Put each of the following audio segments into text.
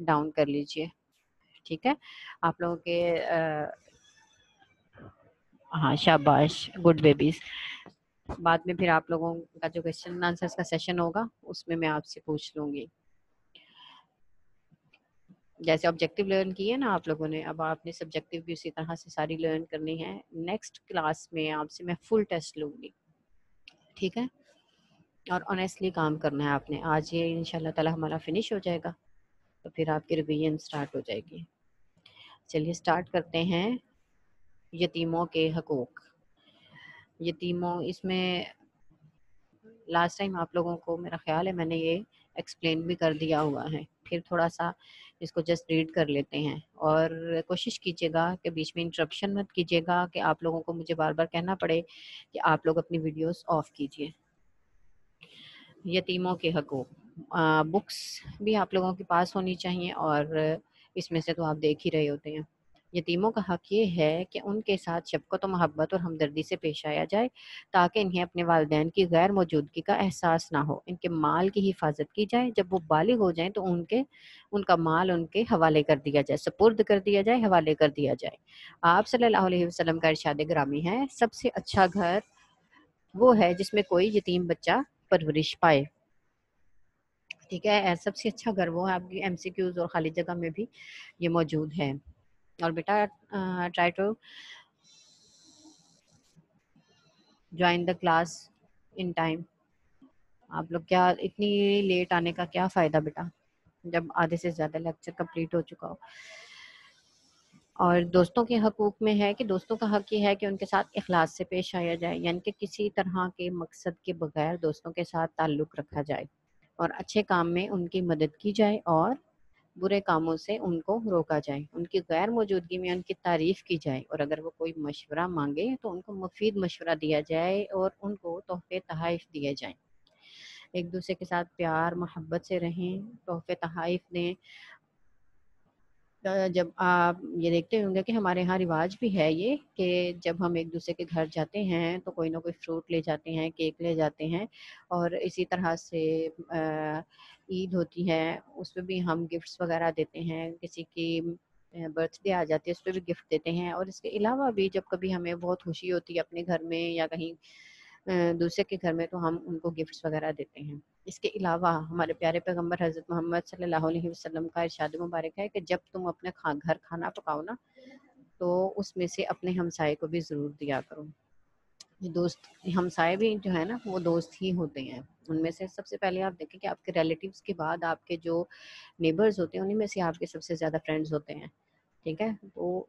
Down کر لیجیے ٹھیک ہے؟ آپ لوگوں کے ہاں شاباش، گڈ بیبیز۔ بعد میں پھر آپ لوگوں کا جو کوشچن آنسر کا سیشن ہوگا، اس میں میں آپ سے پوچھ لوں گی۔ جیسے آبجیکٹو لرن کی ہے نا آپ لوگوں نے، اب آپ نے سبجیکٹو بھی اسی طرح سے ساری لرن کرنی ہے۔ نیکسٹ کلاس میں آپ سے میں فل ٹیسٹ لوں گی۔ ٹھیک ہے؟ اور آنیسٹلی کام کرنا ہے آپ نے۔ آج یہ ان شاء اللہ تعالیٰ ہمارا فنش ہو جائے گا۔ تو پھر آپ کی ریویژن اسٹارٹ ہو جائے گی۔ چلیے اسٹارٹ کرتے ہیں یتیموں کے حقوق۔ یتیموں، اس میں لاسٹ ٹائم آپ لوگوں کو میرا خیال ہے میں نے یہ ایکسپلین بھی کر دیا ہوا ہے۔ پھر تھوڑا سا اس کو جسٹ ریڈ کر لیتے ہیں۔ اور کوشش کیجیے گا کہ بیچ میں انٹرپشن مت کیجیے گا کہ آپ لوگوں کو مجھے بار بار کہنا پڑے کہ آپ لوگ اپنی ویڈیوز آف کیجیے۔ یتیموں کے حقوق۔ بکس بھی آپ لوگوں کے پاس ہونی چاہیے اور اس میں سے تو آپ دیکھ ہی رہے ہوتے ہیں۔ یتیموں کا حق یہ ہے کہ ان کے ساتھ شفقت و محبت اور ہمدردی سے پیش آیا جائے تاکہ انہیں اپنے والدین کی غیر موجودگی کا احساس نہ ہو۔ ان کے مال کی حفاظت کی جائے۔ جب وہ بالغ ہو جائیں تو ان کے، ان کا مال ان کے حوالے کر دیا جائے، سپرد کر دیا جائے، حوالے کر دیا جائے۔ آپ صلی اللہ علیہ وسلم کا ارشاد گرامی ہے، سب سے اچھا گھر وہ ہے جس میں کوئی یتیم بچہ پرورش پائے۔ ٹھیک ہے سب سے اچھا گھر وہ ہے، آپ کی ایم سی کیوز اور خالی جگہ میں بھی یہ موجود ہے۔ اور بیٹا try to join the class in time آپ لوگ کیا اتنی لیٹ آنے کا کیا فائدہ بیٹا؟ جب آدھے سے زیادہ لیکچر کمپلیٹ ہو چکا ہو۔ اور دوستوں کے حقوق میں ہے کہ دوستوں کا حق یہ ہے کہ ان کے ساتھ اخلاص سے پیش آیا جائے یعنی کہ کسی طرح کے مقصد کے بغیر دوستوں کے ساتھ تعلق رکھا جائے۔ اور اچھے کام میں ان کی مدد کی جائے اور برے کاموں سے ان کو روکا جائے۔ ان کی غیر موجودگی میں ان کی تعریف کی جائے اور اگر وہ کوئی مشورہ مانگے تو ان کو مفید مشورہ دیا جائے اور ان کو تحفے تحائف دیے جائیں۔ ایک دوسرے کے ساتھ پیار، محبت سے رہیں۔ تحفے تحائف دیں۔ جب آپ یہ دیکھتے ہوں گے کہ ہمارے ہاں رواج بھی ہے یہ کہ جب ہم ایک دوسرے کے گھر جاتے ہیں تو کوئی نہ کوئی فروٹ لے جاتے ہیں، کیک لے جاتے ہیں اور اسی طرح سے عید ہوتی ہے، اس پہ بھی ہم گفٹس وغیرہ دیتے ہیں، کسی کی برتھ ڈے آ جاتی ہے، اس پہ بھی گفٹ دیتے ہیں اور اس کے علاوہ بھی جب کبھی ہمیں بہت خوشی ہوتی ہے اپنے گھر میں یا کہیں دوسرے کے گھر میں تو ہم ان کو گفٹس وغیرہ دیتے ہیں۔ اس کے علاوہ ہمارے پیارے پیغمبر حضرت محمد صلی اللہ علیہ وسلم کا ارشاد مبارک ہے کہ جب تم اپنے گھر کھانا پکاؤ نا، تو اس میں سے اپنے ہمسائے کو بھی ضرور دیا کرو۔ دوست ہمسائے بھی جو ہے نا، وہ دوست ہی ہوتے ہیں۔ ان میں سے سب سے پہلے آپ دیکھیں کہ آپ کے ریلیٹیوز کے بعد آپ کے جو نیبرز ہوتے ہیں انہیں میں سے آپ کے سب سے زیادہ فرینڈز ہوتے ہیں۔ ٹھیک ہے؟ تو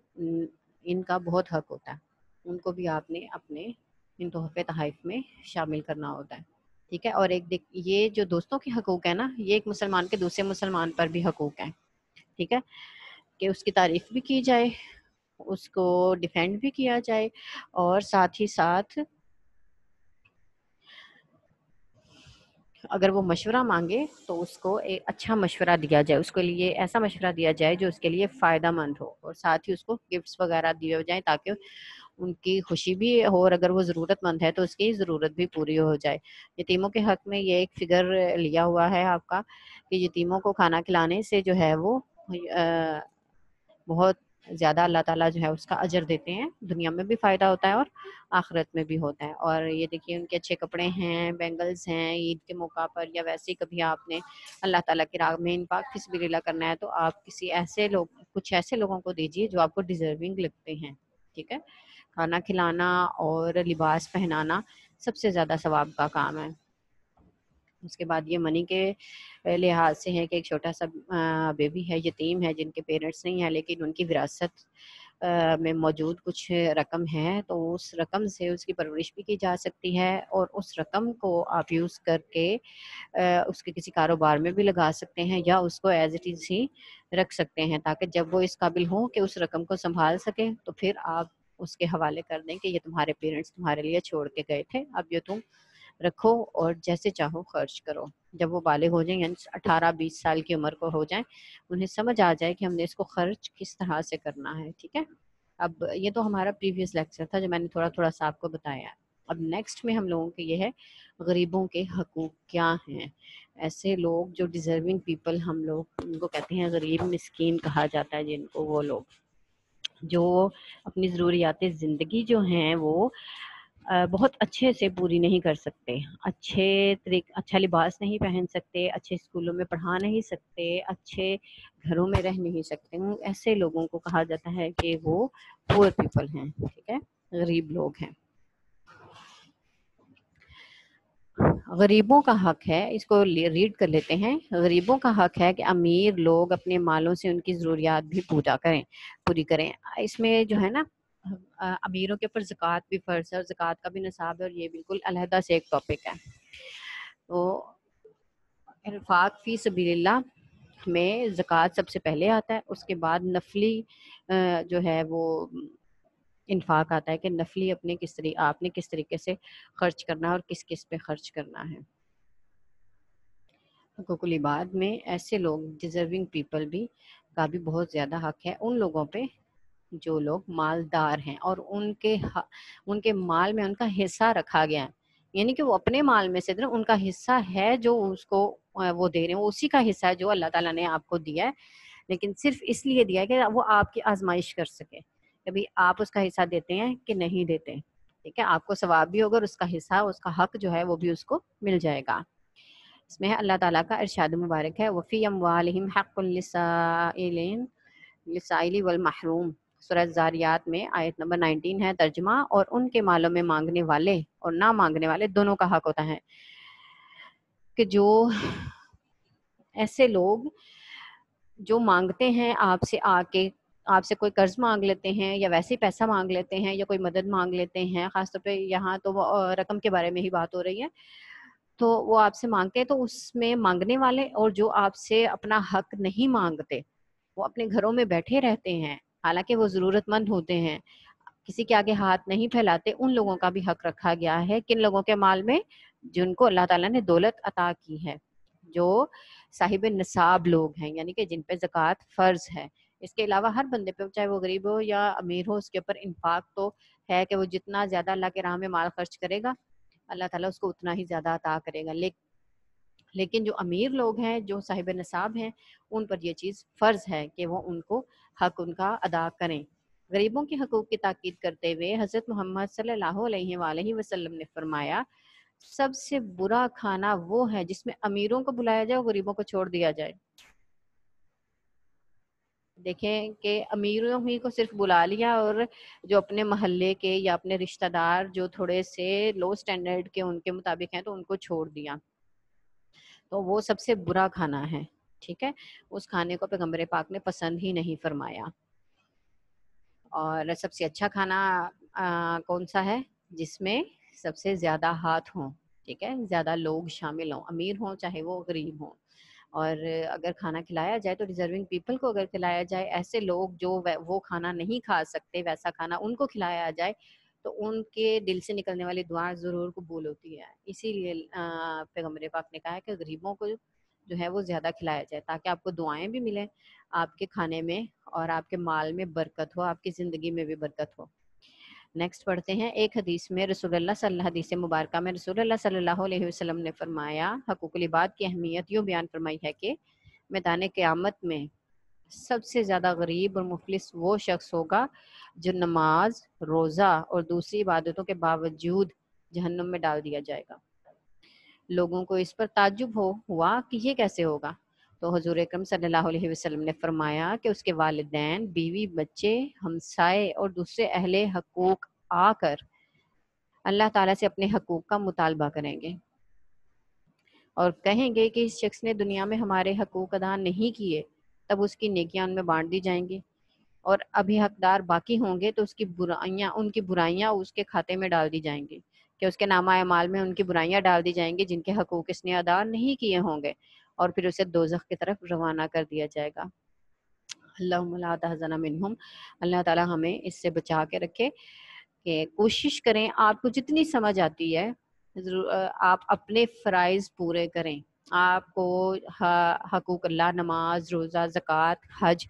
ان کا بہت حق ہوتا ہے۔ ان کو بھی آپ نے اپنے ان تحفے تحائف میں شامل کرنا ہوتا ہے، ٹھیک ہے؟ اور ایک دیکھ، یہ جو دوستوں کے حقوق ہے نا، یہ ایک مسلمان کے دوسرے مسلمان پر بھی حقوق ہیں، ٹھیک ہے؟ کہ اس کی تعریف بھی کی جائے، اس کو ڈیفینڈ بھی کیا جائے، اور ساتھ ہی ساتھ اگر وہ مشورہ مانگے تو اس کو ایک اچھا مشورہ دیا جائے، اس کے لیے ایسا مشورہ دیا جائے جو اس کے لیے فائدہ مند ہو، اور ساتھ ہی اس کو گفٹس وغیرہ دیے جائیں تاکہ ان کی خوشی بھی ہو اور اگر وہ ضرورت مند ہے تو اس کی ضرورت بھی پوری ہو جائے۔ یتیموں کے حق میں یہ ایک فگر لیا ہوا ہے آپ کا کہ یتیموں کو کھانا کھلانے سے جو ہے وہ بہت زیادہ اللہ تعالیٰ جو ہے اس کا اجر دیتے ہیں۔ دنیا میں بھی فائدہ ہوتا ہے اور آخرت میں بھی ہوتا ہے۔ اور یہ دیکھیے ان کے اچھے کپڑے ہیں بینگلز ہیں، عید کے موقع پر یا ویسے ہی کبھی آپ نے اللہ تعالیٰ کی راگ میں ان پاک کس بھی کرنا ہے تو آپ کسی ایسے لوگ، کچھ ایسے لوگوں کو دیجیے جو آپ کو ڈیزرونگ لگتے ہیں۔ ٹھیک ہے؟ کھانا کھلانا اور لباس پہنانا سب سے زیادہ ثواب کا کام ہے۔ اس کے بعد یہ منی کے لحاظ سے ہے کہ ایک چھوٹا سا بیبی ہے، یتیم ہے، جن کے پیرنٹس نہیں ہیں، لیکن ان کی وراثت میں موجود کچھ رقم ہے، تو اس رقم سے اس کی پرورش بھی کی جا سکتی ہے اور اس رقم کو آپ یوز کر کے اس کے کسی کاروبار میں بھی لگا سکتے ہیں یا اس کو ایز اٹ از ہی رکھ سکتے ہیں تاکہ جب وہ اس قابل ہوں کہ اس رقم کو سنبھال سکیں تو پھر آپ اس کے حوالے کر دیں کہ یہ تمہارے پیرنٹس تمہارے لیے چھوڑ کے گئے تھے، اب یہ تم رکھو اور جیسے چاہو خرچ کرو۔ جب وہ بالغ ہو جائیں یعنی اٹھارہ بیس سال کی عمر کو ہو جائیں، انہیں سمجھ آ جائے کہ ہم نے اس کو خرچ کس طرح سے کرنا ہے، ٹھیک ہے؟ اب یہ تو ہمارا پریویس لیکچر تھا جو میں نے تھوڑا تھوڑا سا آپ کو بتایا۔ اب نیکسٹ میں ہم لوگوں کے یہ ہے، غریبوں کے حقوق کیا ہیں؟ ایسے لوگ جو ڈیزرونگ پیپل ہم لوگ، ان کو کہتے ہیں غریب مسکین کہا جاتا ہے جن کو وہ لوگ۔ جو اپنی ضروریات زندگی جو ہیں وہ بہت اچھے سے پوری نہیں کر سکتے۔ اچھے طریق اچھا لباس نہیں پہن سکتے، اچھے اسکولوں میں پڑھا نہیں سکتے، اچھے گھروں میں رہ نہیں سکتے۔ ایسے لوگوں کو کہا جاتا ہے کہ وہ پور پیپل ہیں، ٹھیک ہے؟ غریب لوگ ہیں۔ غریبوں کا حق ہے، اس کو ریڈ کر لیتے ہیں۔ غریبوں کا حق ہے کہ امیر لوگ اپنے مالوں سے ان کی ضروریات بھی پورا کریں، پوری کریں۔ اس میں جو ہے نا امیروں کے اوپر زکوٰۃ بھی فرض ہے اور زکوٰۃ کا بھی نصاب ہے اور یہ بالکل علیحدہ سے ایک ٹاپک ہے۔ تو انفاق فی سبیل اللہ میں زکوٰۃ سب سے پہلے آتا ہے، اس کے بعد نفلی جو ہے وہ انفاق آتا ہے کہ نفلی اپنے کس طریقے آپ نے کس طریقے سے خرچ کرنا ہے اور کس کس پہ خرچ کرنا ہے۔ حقوق العباد میں ایسے لوگ ڈیزرونگ پیپل بھی کا بھی بہت زیادہ حق ہے۔ ان لوگوں پہ جو لوگ مالدار ہیں اور ان کے ان کے مال میں ان کا حصہ رکھا گیا ہے۔ یعنی کہ وہ اپنے مال میں سے ان کا حصہ ہے جو اس کو وہ دے رہے ہیں۔ وہ اسی کا حصہ ہے جو اللہ تعالیٰ نے آپ کو دیا ہے۔ لیکن صرف اس لیے دیا ہے کہ وہ آپ کی آزمائش کر سکے۔ کبھی آپ اس کا حصہ دیتے ہیں کہ نہیں دیتے ٹھیک ہے؟ آپ کو ثواب بھی ہوگا اور اس کا حصہ، اس کا حق جو ہے وہ بھی اس کو مل جائے گا۔ اس میں اللہ تعالیٰ کا ارشاد مبارک ہے۔ وفی اموالہم حق لسائلی والمحروم۔ سورہ زاریات میں آیت نمبر 19 ہے ترجمہ، اور ان کے مالوں میں مانگنے والے اور نہ مانگنے والے دونوں کا حق ہوتا ہے۔ کہ جو ایسے لوگ جو مانگتے ہیں آپ سے آ کے آپ سے کوئی قرض مانگ لیتے ہیں یا ویسے پیسہ مانگ لیتے ہیں یا کوئی مدد مانگ لیتے ہیں، خاص طور پہ یہاں تو وہ رقم کے بارے میں ہی بات ہو رہی ہے۔ تو وہ آپ سے مانگتے ہیں تو اس میں مانگنے والے اور جو آپ سے اپنا حق نہیں مانگتے، وہ اپنے گھروں میں بیٹھے رہتے ہیں۔ حالانکہ وہ ضرورت مند ہوتے ہیں، کسی کے آگے ہاتھ نہیں پھیلاتے، ان لوگوں کا بھی حق رکھا گیا ہے کن لوگوں کے مال میں جن کو اللہ تعالیٰ نے دولت عطا کی ہے، جو صاحب نصاب لوگ ہیں یعنی کہ جن پہ زکوٰۃ فرض ہے۔ اس کے علاوہ ہر بندے پہ چاہے وہ غریب ہو یا امیر ہو، اس کے اوپر انفاق تو ہے کہ وہ جتنا زیادہ اللہ کے راہ میں مال خرچ کرے گا، اللہ تعالیٰ اس کو اتنا ہی زیادہ عطا کرے گا۔ لیکن جو امیر لوگ ہیں، جو صاحب نصاب ہیں، ان پر یہ چیز فرض ہے کہ وہ ان کو حق ان کا ادا کریں۔ غریبوں کے حقوق کی تاکید کرتے ہوئے حضرت محمد صلی اللہ علیہ وآلہ وسلم نے فرمایا، سب سے برا کھانا وہ ہے جس میں امیروں کو بلایا جائے اور غریبوں کو چھوڑ دیا جائے۔ دیکھیں کہ امیروں ہی کو صرف بلا لیا اور جو اپنے محلے کے یا اپنے رشتہ دار جو تھوڑے سے لو سٹینڈرڈ کے ان کے مطابق ہیں تو ان کو چھوڑ دیا۔ تو وہ سب سے برا کھانا ہے، ٹھیک ہے؟ اس کھانے کو پیغمبر پاک نے پسند ہی نہیں فرمایا۔ اور سب سے اچھا کھانا کون سا ہے؟ جس میں سب سے زیادہ ہاتھ ہوں، ٹھیک ہے؟ زیادہ لوگ شامل ہوں، امیر ہوں، چاہے وہ غریب ہوں۔ اور اگر کھانا کھلایا جائے تو ڈیزرونگ پیپل کو اگر کھلایا جائے، ایسے لوگ جو وہ کھانا نہیں کھا سکتے، ویسا کھانا ان کو کھلایا جائے، تو ان کے دل سے نکلنے والی دعا ضرور قبول ہوتی ہے۔ اسی لیے پیغمبر پاک نے کہا ہے کہ غریبوں کو جو ہے وہ زیادہ کھلایا جائے تاکہ آپ کو دعائیں بھی ملیں، آپ کے کھانے میں اور آپ کے مال میں برکت ہو، آپ کی زندگی میں بھی برکت ہو۔ نیکسٹ پڑھتے ہیں ایک حدیث میں رسول اللہ صلی اللہ حدیث مبارکہ میں رسول اللہ صلی اللہ علیہ وسلم نے فرمایا حقوق العباد کی اہمیت یوں بیان فرمائی ہے کہ میدان قیامت میں سب سے زیادہ غریب اور مفلس وہ شخص ہوگا جو نماز، روزہ اور دوسری عبادتوں کے باوجود جہنم میں ڈال دیا جائے گا۔ لوگوں کو اس پر تعجب ہو، ہوا کہ یہ کیسے ہوگا؟ تو حضور اکرم صلی اللہ علیہ وسلم نے فرمایا کہ اس کے والدین، بیوی، بچے، ہمسائے اور دوسرے اہل حقوق آ کر اللہ تعالیٰ سے اپنے حقوق کا مطالبہ کریں گے اور کہیں گے کہ اس شخص نے دنیا میں ہمارے حقوق ادا نہیں کیے، تب اس کی نیکیاں ان میں بانٹ دی جائیں گی اور ابھی حقدار باقی ہوں گے تو اس کی برائیاں، ان کی برائیاں اس کے کھاتے میں ڈال دی جائیں گی، کہ اس کے نامہ اعمال میں ان کی برائیاں ڈال دی جائیں گی جن کے حقوق اس نے ادا نہیں کیے ہوں گے۔ اور پھر اسے دوزخ کی طرف روانہ کر دیا جائے گا۔ اللہ منہم۔ اللہ تعالیٰ ہمیں اس سے بچا کے رکھے کہ کوشش کریں، آپ کو جتنی سمجھ آتی ہے آپ اپنے فرائض پورے کریں۔ آپ کو حقوق اللہ، نماز، روزہ، زکوٰۃ، حج،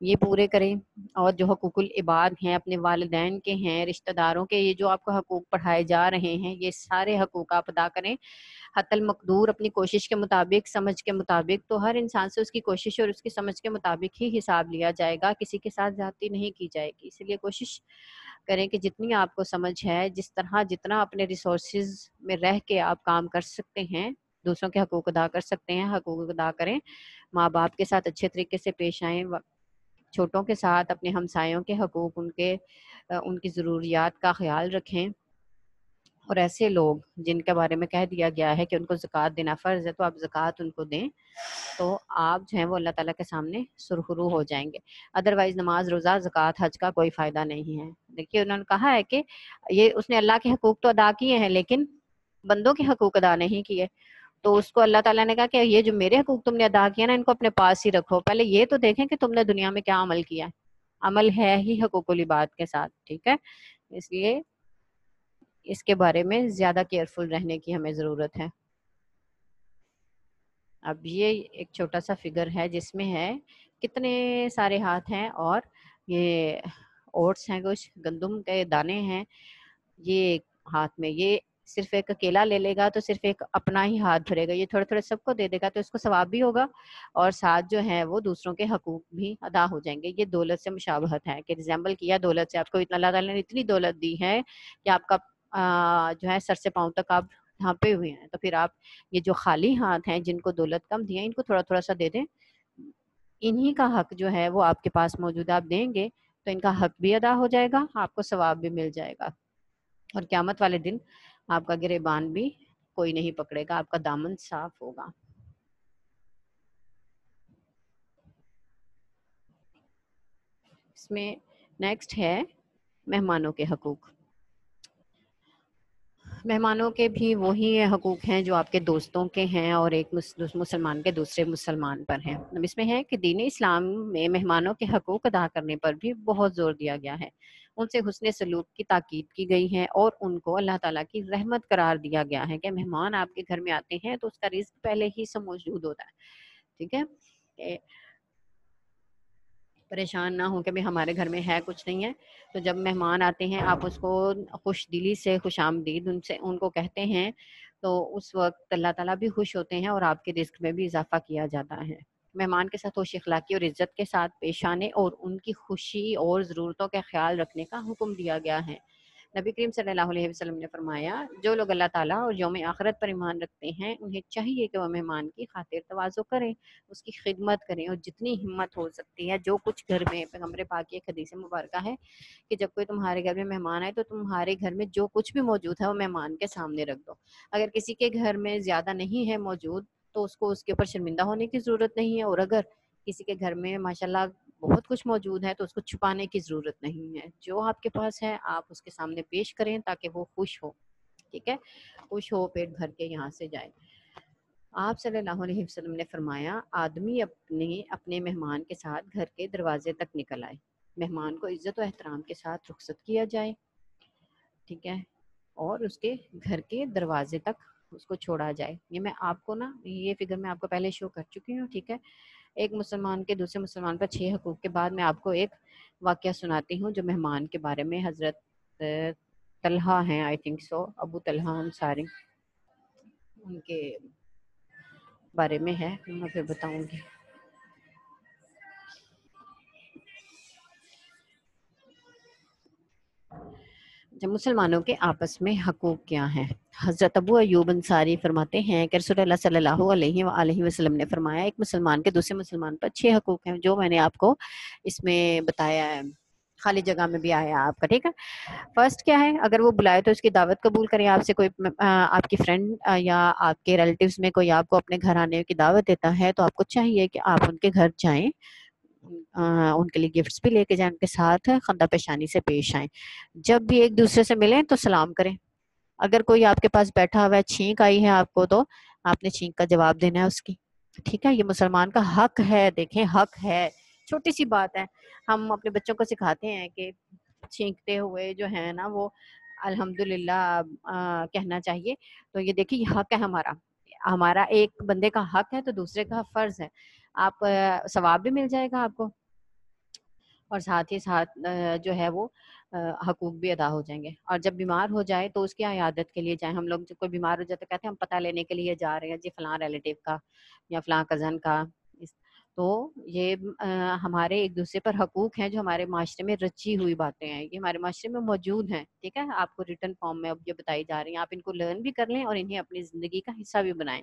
یہ پورے کریں۔ اور جو حقوق العباد ہیں، اپنے والدین کے ہیں، رشتہ داروں کے، یہ جو آپ کو حقوق پڑھائے جا رہے ہیں، یہ سارے حقوق آپ ادا کریں۔ حت المقدور اپنی کوشش کے مطابق، سمجھ کے مطابق، تو ہر انسان سے اس کی کوشش اور اس کی سمجھ کے مطابق ہی حساب لیا جائے گا، کسی کے ساتھ زیادتی نہیں کی جائے گی۔ اس لیے کوشش کریں کہ جتنی آپ کو سمجھ ہے، جس طرح جتنا اپنے ریسورسز میں رہ کے آپ کام کر سکتے ہیں، دوسروں کے حقوق ادا کر سکتے ہیں، حقوق ادا کریں، ماں باپ کے ساتھ اچھے طریقے سے پیش آئیں چھوٹوں کے ساتھ اپنے ہمسایوں کے حقوق، ان کے، ان کی ضروریات کا خیال رکھیں۔ اور ایسے لوگ جن کے بارے میں کہہ دیا گیا ہے کہ ان کو زکوٰۃ دینا فرض ہے، تو آپ زکوٰۃ ان کو دیں تو آپ جو ہیں وہ اللہ تعالیٰ کے سامنے سرخرو ہو جائیں گے۔ ادروائز نماز، روزہ، زکوٰۃ، حج کا کوئی فائدہ نہیں ہے۔ دیکھیے، انہوں نے کہا ہے کہ یہ اس نے اللہ کے حقوق تو ادا کیے ہیں، لیکن بندوں کے حقوق ادا نہیں کیے۔ تو اس کو اللہ تعالیٰ نے کہا کہ یہ جو میرے حقوق تم نے ادا کیا نا، ان کو اپنے پاس ہی رکھو۔ پہلے یہ تو دیکھیں کہ تم نے دنیا میں کیا عمل کیا ہے۔ عمل ہے ہی حقوق العباد کے ساتھ، ٹھیک ہے؟ اس لیے اس کے بارے میں زیادہ کیئرفل رہنے کی ہمیں ضرورت ہے۔ اب یہ ایک چھوٹا سا فگر ہے جس میں ہے کتنے سارے ہاتھ ہیں اور یہ اوٹس ہیں، کچھ گندم کے دانے ہیں۔ یہ ہاتھ میں، یہ صرف ایک اکیلا لے لے گا تو صرف ایک اپنا ہی ہاتھ بھرے گا۔ یہ تھوڑے تھوڑے سب کو دے دے گا تو اس کو ثواب بھی ہوگا اور ساتھ جو ہے وہ دوسروں کے حقوق بھی ادا ہو جائیں گے۔ یہ دولت سے مشابہت ہے کہ ریزمبل کیا دولت سے۔ آپ کو اتنا اللہ تعالیٰ نے اتنی دولت دی ہے کہ آپ کا جو ہے، سر سے پاؤں تک آپ ڈھانپے ہوئے ہیں۔ تو پھر آپ یہ جو خالی ہاتھ ہیں، جن کو دولت کم دیا ان کو تھوڑا تھوڑا سا دے دیں۔ انہی کا حق جو ہے، وہ آپ کے پاس موجود آپ دیں گے۔ تو ان کا حق بھی ادا ہو جائے گا، آپ کو ثواب بھی مل جائے گا۔ اور قیامت والے دن آپ کا گریبان بھی کوئی نہیں پکڑے گا، آپ کا دامن صاف ہوگا۔ اس میں نیکسٹ ہے، مہمانوں کے حقوق۔ مہمانوں کے بھی وہی حقوق ہیں جو آپ کے دوستوں کے ہیں اور ایک مسلمان کے دوسرے مسلمان پر ہیں۔ اس میں ہے کہ دین اسلام میں مہمانوں کے حقوق ادا کرنے پر بھی بہت زور دیا گیا ہے۔ ان سے حسن سلوک کی تاکید کی گئی ہے اور ان کو اللہ تعالیٰ کی رحمت قرار دیا گیا ہے کہ مہمان آپ کے گھر میں آتے ہیں تو اس کا رزق پہلے ہی سے موجود ہوتا ہے۔ ٹھیک ہے؟ پریشان نہ ہوں کہ بھائی ہمارے گھر میں ہے کچھ نہیں ہے۔ تو جب مہمان آتے ہیں، آپ اس کو خوش دلی سے، خوش آمدید ان سے، ان کو کہتے ہیں۔ تو اس وقت اللہ تعالیٰ بھی خوش ہوتے ہیں اور آپ کے رزق میں بھی اضافہ کیا جاتا ہے۔ مہمان کے ساتھ خوش اخلاقی اور عزت کے ساتھ پیش آنے اور ان کی خوشی اور ضرورتوں کا خیال رکھنے کا حکم دیا گیا ہے۔ نبی کریم صلی اللہ علیہ وسلم نے فرمایا، جو لوگ اللہ تعالیٰ اور یوم آخرت پر ایمان رکھتے ہیں، انہیں چاہیے کہ وہ مہمان کی خاطر توازو کریں، اس کی خدمت کریں اور جتنی ہمت ہو سکتی ہے، جو کچھ گھر میں، پیغمبر پاک کی حدیث مبارکہ ہے کہ جب کوئی تمہارے گھر میں مہمان آئے تو تمہارے گھر میں جو کچھ بھی موجود ہے، وہ مہمان کے سامنے رکھ دو۔ اگر کسی کے گھر میں زیادہ نہیں ہے موجود، تو اس کو اس کے اوپر شرمندہ ہونے کی ضرورت نہیں ہے۔ اور اگر کسی کے گھر میں ماشاء اللہ بہت کچھ موجود ہے، تو اس کو چھپانے کی ضرورت نہیں ہے۔ جو آپ کے پاس ہے، آپ اس کے سامنے پیش کریں تاکہ وہ خوش ہو۔ ٹھیک ہے؟ خوش ہو، پیٹ بھر کے یہاں سے جائے۔ آپ صلی اللہ علیہ وسلم نے فرمایا، آدمی اپنے اپنے مہمان کے ساتھ گھر کے دروازے تک نکل آئے۔ مہمان کو عزت و احترام کے ساتھ رخصت کیا جائے۔ ٹھیک ہے؟ اور اس کے گھر کے دروازے تک اس کو چھوڑا جائے۔ یہ میں آپ کو نا، یہ فگر میں آپ کو پہلے شو کر چکی ہوں، ٹھیک ہے؟ ایک مسلمان کے دوسرے مسلمان پر چھ حقوق کے بعد میں آپ کو ایک واقعہ سناتی ہوں جو مہمان کے بارے میں حضرت طلحہ ہیں I think so Abu Talha Ansari, ان کے بارے میں ہے، میں پھر بتاؤں گی۔ مسلمانوں کے آپس میں حقوق کیا ہیں۔ حضرت ابو ایوب انصاری فرماتے ہیں کہ رسول اللہ صلی اللہ علیہ وآلہ وسلم نے فرمایا، ایک مسلمان کے دوسرے مسلمان پر چھ حقوق ہیں، جو میں نے آپ کو اس میں بتایا ہے۔ خالی جگہ میں بھی آیا آپ کا، ٹھیک ہے۔ فرسٹ کیا ہے؟ اگر وہ بلائے تو اس کی دعوت قبول کریں۔ آپ سے کوئی آپ کی فرینڈ یا آپ کے ریلیٹیوز میں کوئی آپ کو اپنے گھر آنے کی دعوت دیتا ہے تو آپ کو چاہیے کہ آپ ان کے گھر جائیں۔ ان کے لیے گفٹس بھی لے کے جائیں ان کے ساتھ خندہ پیشانی سے پیش آئیں۔ جب بھی ایک دوسرے سے ملیں تو سلام کریں۔ اگر کوئی آپ کے پاس بیٹھا ہوا ہے، چھینک آئی ہے آپ کو تو آپ نے چھینک کا جواب دینا ہے اس کی۔ ٹھیک ہے، یہ مسلمان کا حق ہے، دیکھیں حق ہے۔ چھوٹی سی بات ہے، ہم اپنے بچوں کو سکھاتے ہیں کہ چھینکتے ہوئے جو ہے نا وہ الحمد للہ کہنا چاہیے۔ تو یہ دیکھیں، یہ حق ہے ہمارا۔ ہمارا ایک بندے کا حق ہے تو دوسرے کا فرض ہے۔ آپ ثواب بھی مل جائے گا آپ کو۔ اور ساتھ ہی ساتھ جو ہے وہ حقوق بھی ادا ہو جائیں گے۔ اور جب بیمار ہو جائے تو اس کی عیادت کے لیے جائیں۔ ہم لوگ جب کوئی بیمار ہو جائے تو کہتے ہیں ہم پتہ لینے کے لیے جا رہے ہیں جی فلاں ریلیٹیو کا یا فلاں کزن کا۔ تو یہ ہمارے ایک دوسرے پر حقوق ہیں جو ہمارے معاشرے میں رچی ہوئی باتیں ہیں۔ یہ ہمارے معاشرے میں موجود ہیں، ٹھیک ہے؟ آپ کو ریٹرن فارم میں اب یہ بتائی جا رہی ہیں۔ آپ ان کو لرن بھی کر لیں اور انہیں اپنی زندگی کا حصہ بھی بنائیں۔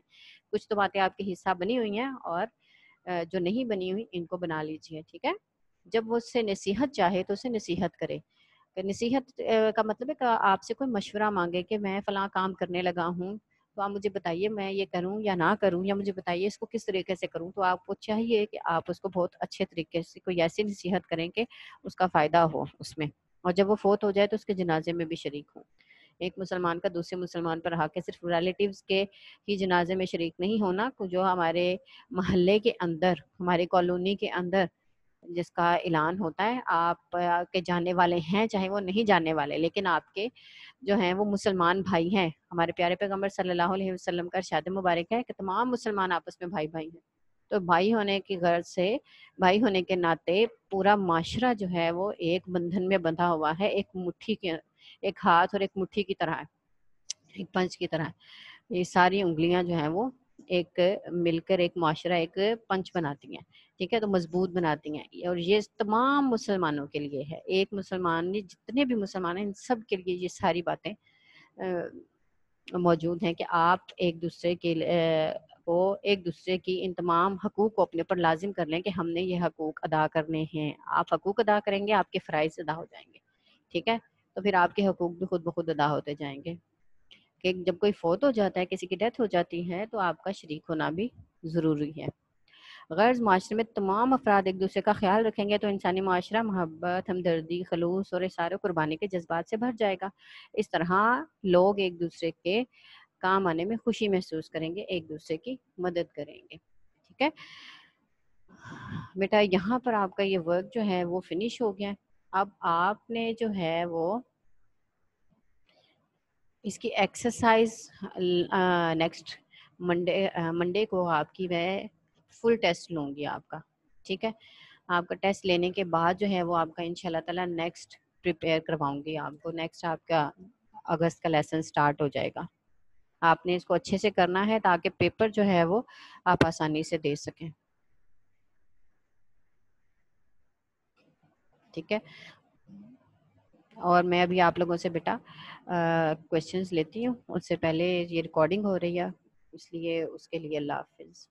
کچھ تو باتیں آپ کے حصہ بنی ہوئی ہیں اور جو نہیں بنی ہوئی، ان کو بنا لیجیے ٹھیک ہے؟ جب وہ اس سے نصیحت چاہے تو اسے نصیحت کرے۔ نصیحت کا مطلب ہے کہ آپ سے کوئی مشورہ مانگے کہ میں فلاں کام کرنے لگا ہوں، تو آپ مجھے بتائیے میں یہ کروں یا نہ کروں، یا مجھے بتائیے اس کو کس طریقے سے کروں، تو آپ کو چاہیے کہ آپ اس کو بہت اچھے طریقے سے، کوئی ایسی نصیحت کریں کہ اس کا فائدہ ہو اس میں۔ اور جب وہ فوت ہو جائے تو اس کے جنازے میں بھی شریک ہوں۔ ایک مسلمان کا دوسرے مسلمان پر حق ہے، صرف ریلیٹیوز کے ہی جنازے میں شریک نہیں ہونا، جو ہمارے محلے کے اندر، ہمارے کالونی کے اندر جس کا اعلان ہوتا ہے، آپ کے جانے والے ہیں، چاہے وہ نہیں جانے والے، لیکن آپ کے جو ہیں وہ مسلمان بھائی ہیں۔ ہمارے پیارے پیغمبر صلی اللہ علیہ وسلم کا شاد مبارک ہے کہ تمام مسلمان آپس میں بھائی بھائی ہیں۔ تو بھائی ہونے کی غرض سے، بھائی ہونے کے ناطے پورا معاشرہ جو ہے وہ ایک بندھن میں بندھا ہوا ہے، ایک مٹھی کے ایک ہاتھ اور ایک مٹھی کی طرح ہے، ایک پنچ کی طرح یہ ساری انگلیاں جو ہیں وہ ایک مل کر ایک معاشرہ، ایک پنچ بناتی ہیں، ٹھیک ہے؟ تو مضبوط بناتی ہیں۔ اور یہ تمام مسلمانوں کے لیے ہے۔ ایک مسلمان جتنے بھی مسلمان ہیں، ان سب کے لیے یہ ساری باتیں موجود ہیں کہ آپ ایک دوسرے کے کو ایک دوسرے کی ان تمام حقوق کو اپنے پر لازم کر لیں کہ ہم نے یہ حقوق ادا کرنے ہیں۔ آپ حقوق ادا کریں گے، آپ کے فرائض ادا ہو جائیں گے، ٹھیک ہے؟ تو پھر آپ کے حقوق بھی خود بخود ادا ہوتے جائیں گے کہ جب کوئی فوت ہو جاتا ہے، کسی کی ڈیتھ ہو جاتی ہے تو آپ کا شریک ہونا بھی ضروری ہے۔ غرض معاشرے میں تمام افراد ایک دوسرے کا خیال رکھیں گے تو انسانی معاشرہ محبت، ہمدردی، خلوص اور اشارے قربانی کے جذبات سے بھر جائے گا۔ اس طرح لوگ ایک دوسرے کے کام آنے میں خوشی محسوس کریں گے، ایک دوسرے کی مدد کریں گے۔ ٹھیک ہے؟ بیٹا، یہاں پر آپ کا یہ ورک جو ہے وہ فنش ہو گیا۔ اب آپ نے جو ہے وہ اس کی ایکسرسائز نیکسٹ منڈے منڈے کو آپ کی میں فل ٹیسٹ لوں گی آپ کا، ٹھیک ہے؟ آپ کا ٹیسٹ لینے کے بعد جو ہے وہ آپ کا ان شاء اللہ تعالیٰ نیکسٹ پریپیئر کرواؤں گی آپ کو نیکسٹ آپ کا اگست کا لیسن اسٹارٹ ہو جائے گا۔ آپ نے اس کو اچھے سے کرنا ہے تاکہ پیپر جو ہے وہ آپ آسانی سے دے سکیں۔ ٹھیک ہے؟ اور میں ابھی آپ لوگوں سے بیٹا کوشچنس لیتی ہوں۔ اس سے پہلے یہ ریکارڈنگ ہو رہی ہے، اس لیے اس کے لیے اللہ حافظ۔